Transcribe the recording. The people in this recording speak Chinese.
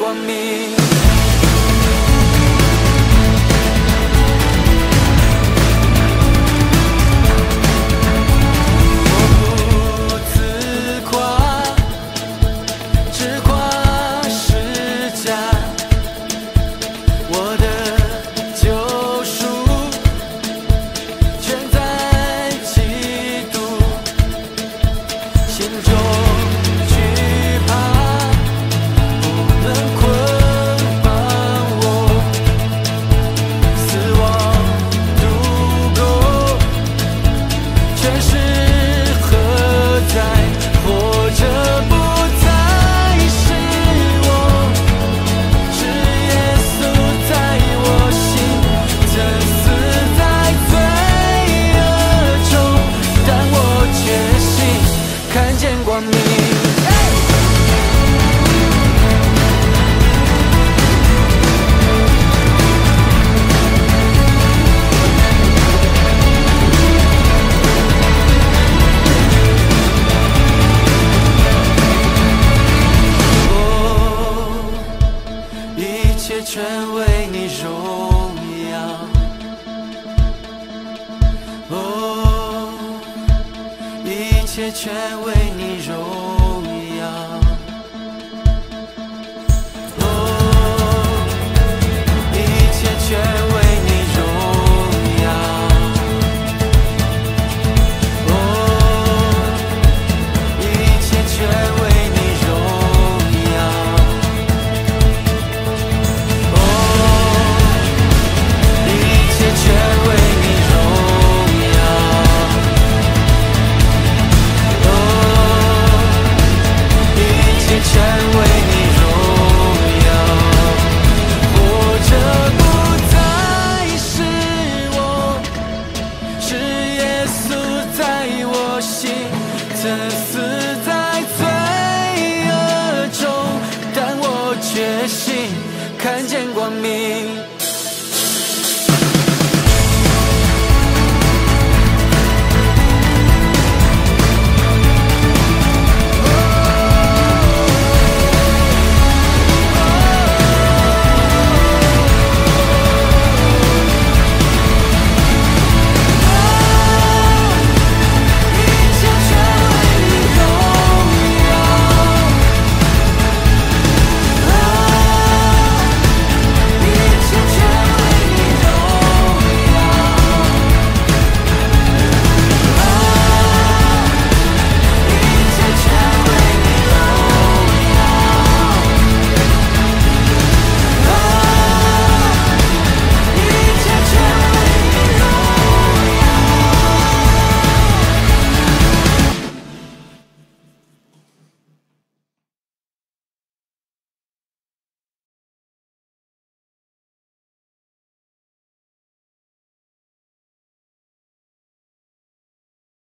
tengo me? on me. 却全为你融看见